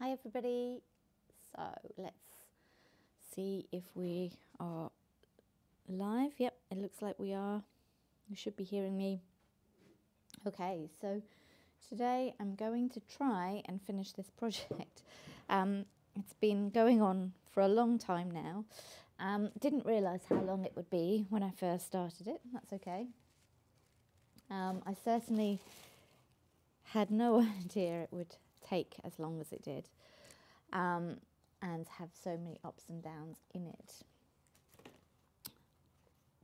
Hi everybody. So let's see if we are live. Yep, it looks like we are. You should be hearing me. Okay, so today I'm going to try and finish this project. Um, it's been going on for a long time now. Um, didn't realise how long it would be when I first started it. That's okay. Um, I certainly had no idea it would take as long as it did um, and have so many ups and downs in it.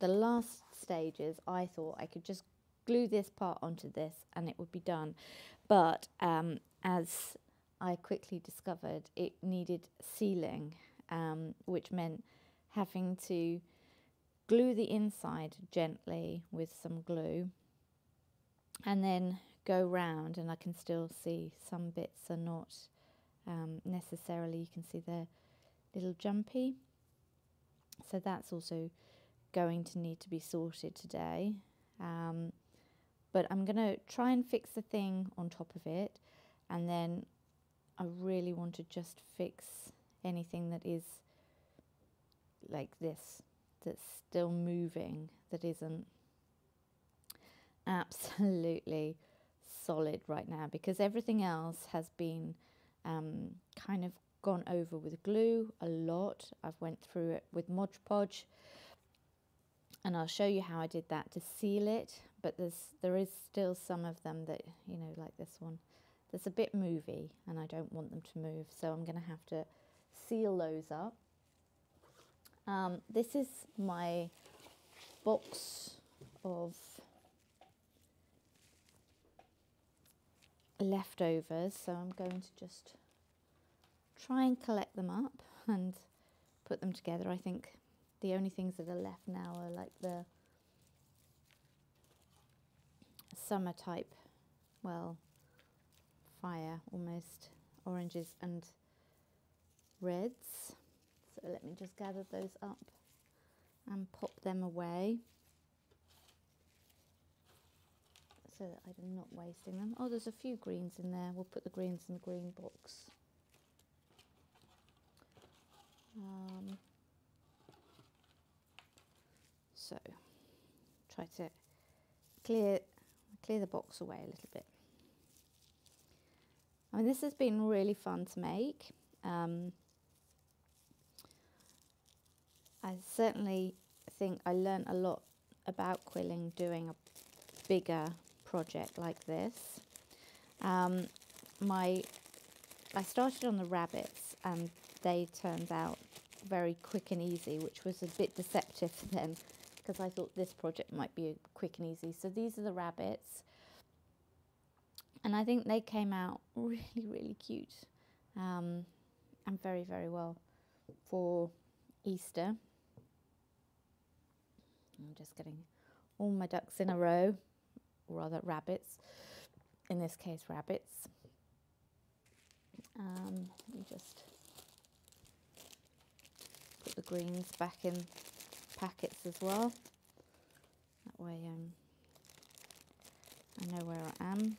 The last stages, I thought I could just glue this part onto this and it would be done. But um, as I quickly discovered, it needed sealing, um, which meant having to glue the inside gently with some glue and then go round and I can still see some bits are not um, necessarily, you can see they're little jumpy. So that's also going to need to be sorted today. Um, but I'm going to try and fix the thing on top of it and then I really want to just fix anything that is like this, that's still moving, that isn't absolutely solid right now because everything else has been um, kind of gone over with glue a lot. I've went through it with Mod Podge and I'll show you how I did that to seal it but there's there is still some of them that you know like this one that's a bit movie and I don't want them to move so I'm going to have to seal those up. Um, this is my box of leftovers, so I'm going to just try and collect them up and put them together. I think the only things that are left now are like the summer type, well, fire almost, oranges and reds. So let me just gather those up and pop them away. So that I'm not wasting them. Oh, there's a few greens in there. We'll put the greens in the green box. Um, so, try to clear clear the box away a little bit. I mean, this has been really fun to make. Um, I certainly think I learned a lot about quilling doing a bigger project like this. Um, my I started on the rabbits and they turned out very quick and easy, which was a bit deceptive then because I thought this project might be quick and easy. So these are the rabbits. And I think they came out really, really cute um, and very, very well for Easter. I'm just getting all my ducks in a row rather rabbits, in this case rabbits. Um, just put the greens back in packets as well. That way um, I know where I am.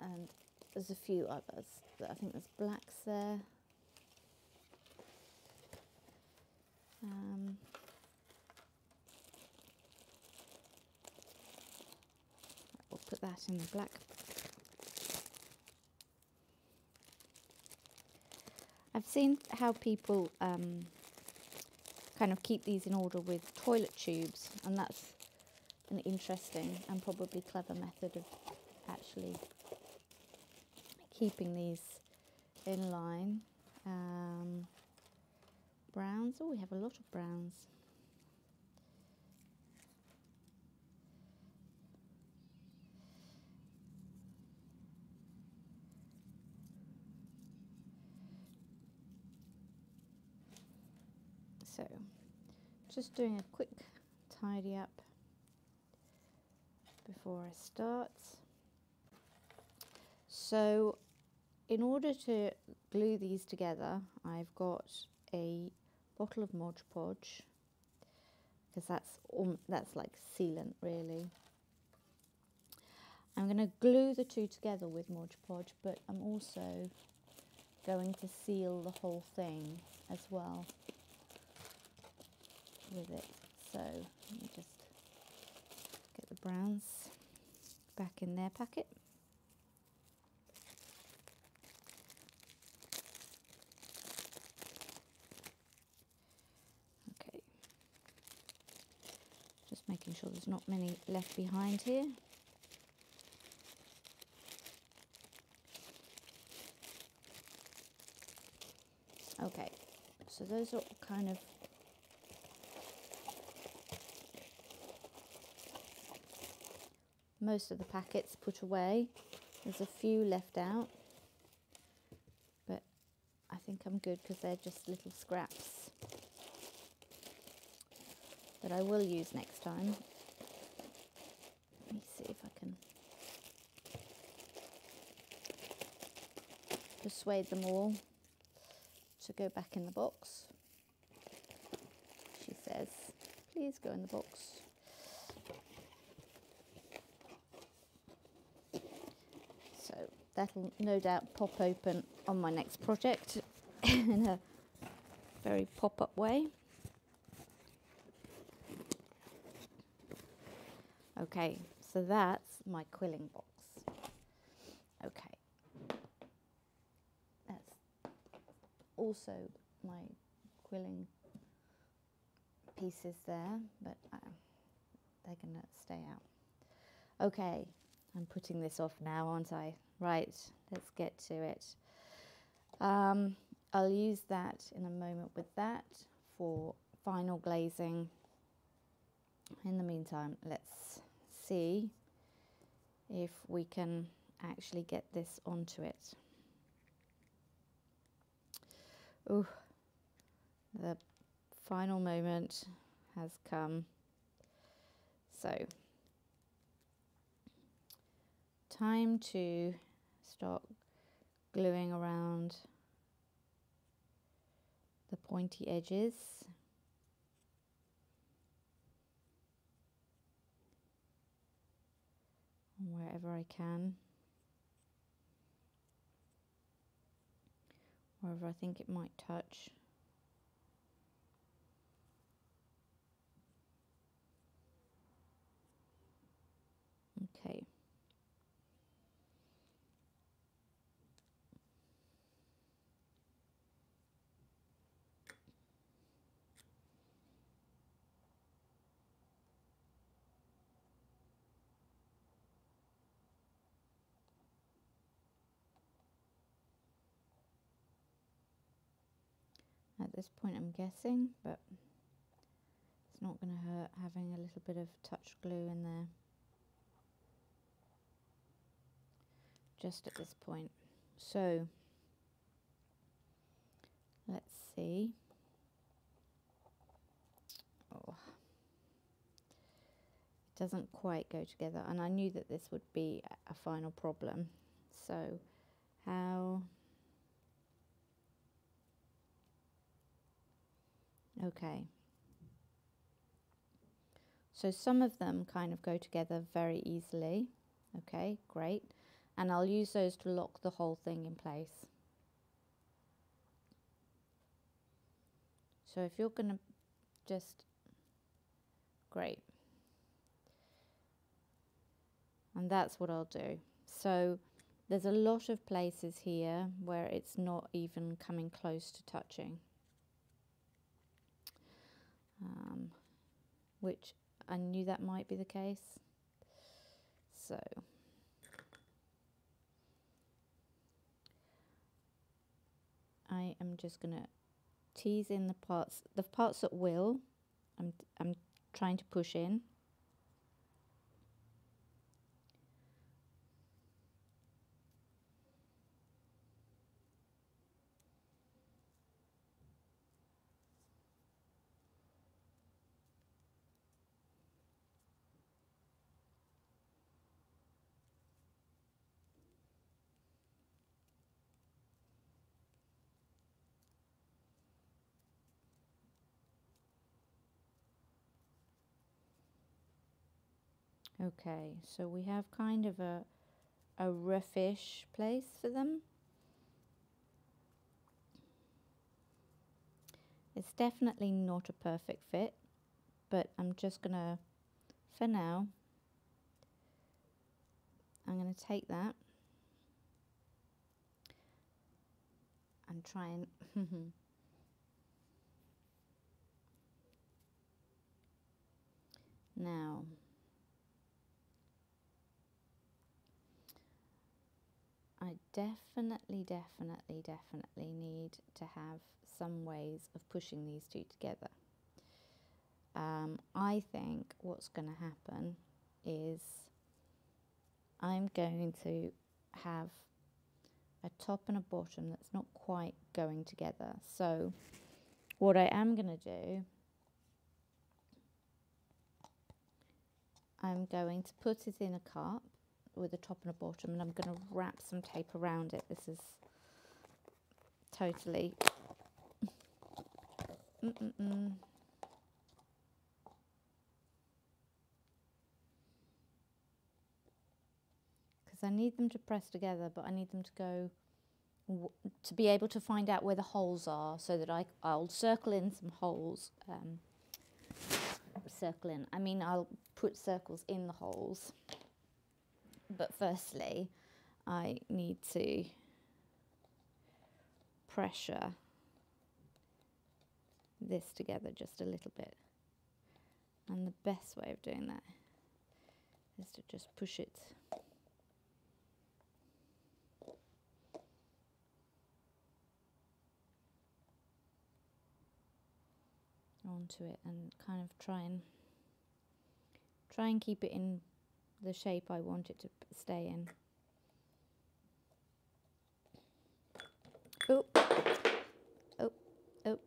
And there's a few others. I think there's blacks there. Um, we'll put that in the black. I've seen how people um, kind of keep these in order with toilet tubes and that's an interesting and probably clever method of actually keeping these in line. Um, browns. Oh, we have a lot of browns. So, just doing a quick tidy up before I start. So, in order to glue these together, I've got a bottle of Mod Podge because that's um, that's like sealant really. I'm going to glue the two together with Mod Podge, but I'm also going to seal the whole thing as well with it. So let me just get the browns back in their packet. Okay, just making sure there's not many left behind here. Okay, so those are kind of most of the packets put away. There's a few left out, but I think I'm good because they're just little scraps that I will use next time. Let me see if I can persuade them all to go back in the box. She says, please go in the box. So that'll no doubt pop open on my next project in a very pop-up way. Okay, so that's my quilling box. Okay. That's also my quilling pieces there, but uh, they're going to stay out. Okay, I'm putting this off now, aren't I? Right, let's get to it. Um, I'll use that in a moment with that for final glazing. In the meantime, let's see if we can actually get this onto it. Oh, the final moment has come. So, time to start gluing around the pointy edges. Wherever I can. wherever I think it might touch. Okay. At this point I'm guessing, but it's not going to hurt having a little bit of touch glue in there. Just at this point. So, let's see. Oh. It doesn't quite go together and I knew that this would be a final problem. So, how Okay. So some of them kind of go together very easily. Okay, great. And I'll use those to lock the whole thing in place. So if you're going to just, great. And that's what I'll do. So there's a lot of places here where it's not even coming close to touching um, which I knew that might be the case. So I am just going to tease in the parts, the parts that will, I'm, I'm trying to push in. Okay, so we have kind of a a roughish place for them. It's definitely not a perfect fit, but I'm just going to, for now, I'm going to take that and try and now I definitely, definitely, definitely need to have some ways of pushing these two together. Um, I think what's going to happen is I'm going to have a top and a bottom that's not quite going together. So what I am going to do, I'm going to put it in a cup with a top and a bottom and I'm going to wrap some tape around it. This is totally... Mm -mm -mm. Because I need them to press together, but I need them to go to be able to find out where the holes are so that I, I'll circle in some holes. Um, circle in, I mean I'll put circles in the holes but firstly, I need to pressure this together just a little bit. And the best way of doing that is to just push it onto it and kind of try and try and keep it in the shape I want it to stay in. Oh, oh, oh.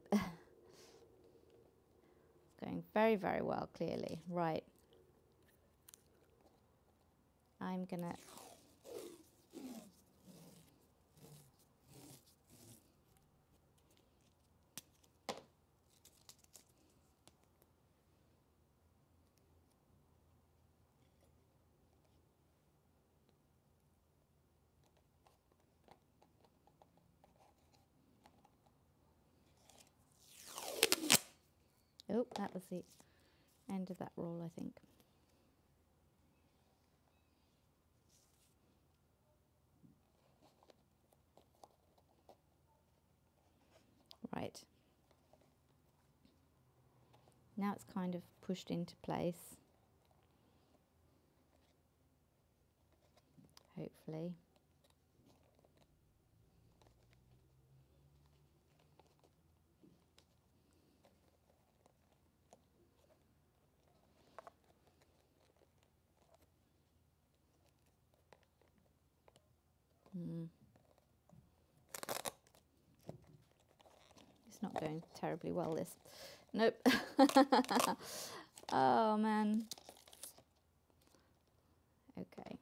Going very, very well, clearly. Right. I'm going to Oh, that was the end of that roll, I think. Right. Now it's kind of pushed into place. Hopefully. Mm. Not going terribly well, this. Nope. oh, man. Okay.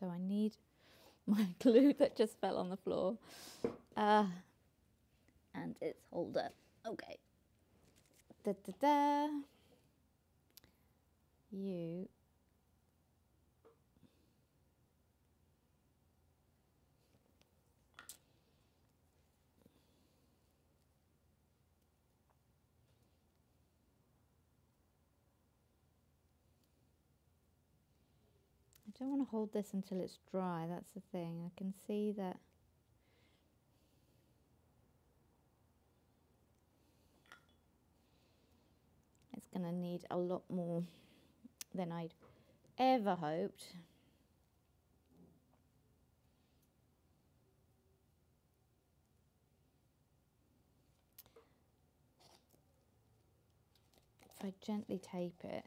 So I need my glue that just fell on the floor uh, and its holder. Okay. Da da da. You I don't want to hold this until it's dry, that's the thing. I can see that it's going to need a lot more than I'd ever hoped. If I gently tape it,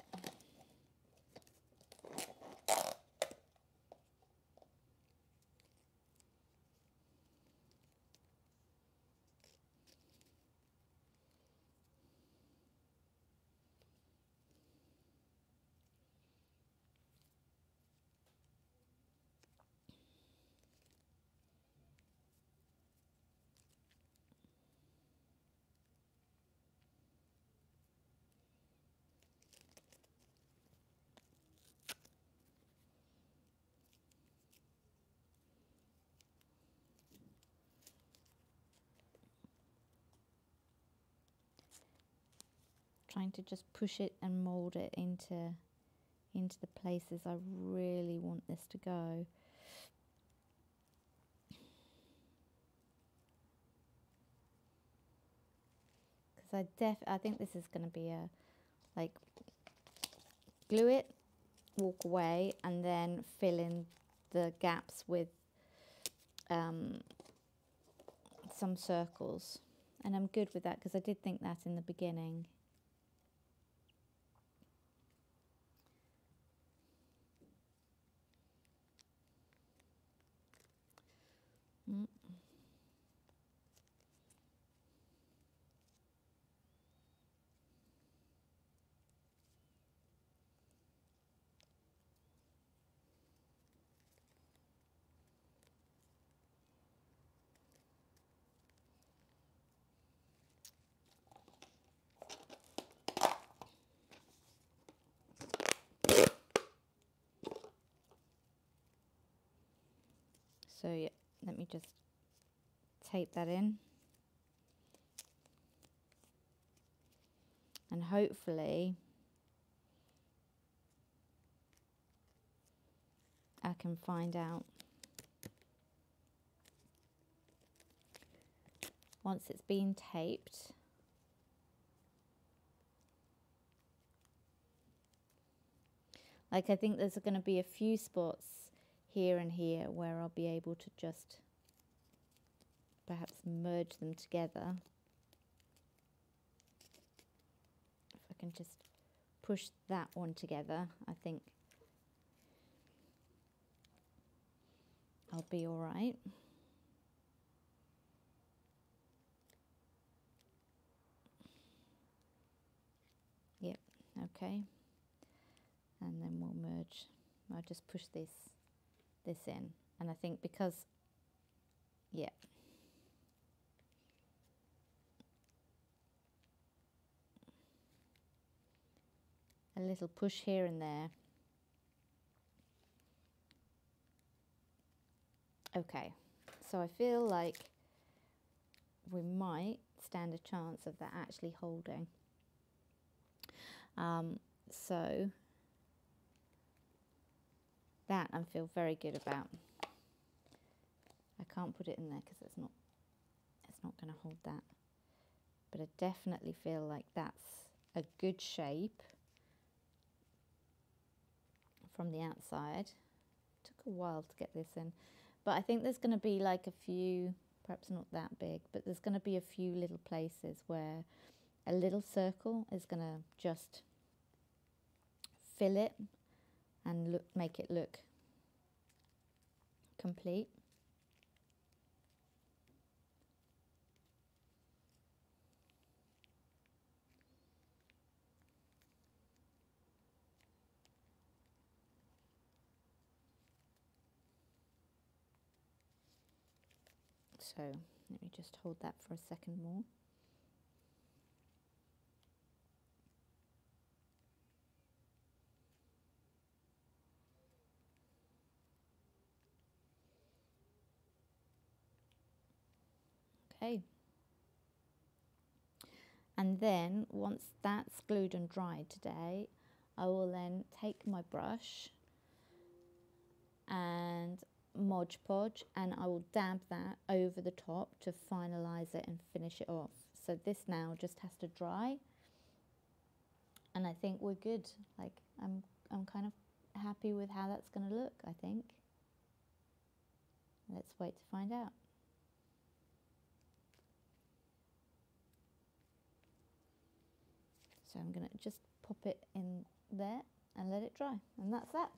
trying to just push it and mold it into into the places I really want this to go. Because I def I think this is going to be a like glue it, walk away, and then fill in the gaps with um, some circles. And I'm good with that because I did think that in the beginning. Mm. So yeah, let me just tape that in. And hopefully I can find out once it's been taped like I think there's going to be a few spots here and here where I'll be able to just perhaps merge them together. If I can just push that one together, I think I'll be all right. Yep, okay. And then we'll merge. I'll just push this this in. And I think because, yeah, a little push here and there. Okay, so I feel like we might stand a chance of that actually holding. Um, so that I feel very good about. I can't put it in there because it's not it's not going to hold that. But I definitely feel like that's a good shape from the outside. It took a while to get this in. But I think there's going to be like a few, perhaps not that big, but there's going to be a few little places where a little circle is going to just fill it and look, make it look complete. So let me just hold that for a second more. Okay. And then once that's glued and dried today, I will then take my brush and Mod Podge and I will dab that over the top to finalise it and finish it off. So this now just has to dry and I think we're good. Like I'm, I'm kind of happy with how that's going to look, I think. Let's wait to find out. So I'm going to just pop it in there and let it dry. And that's that.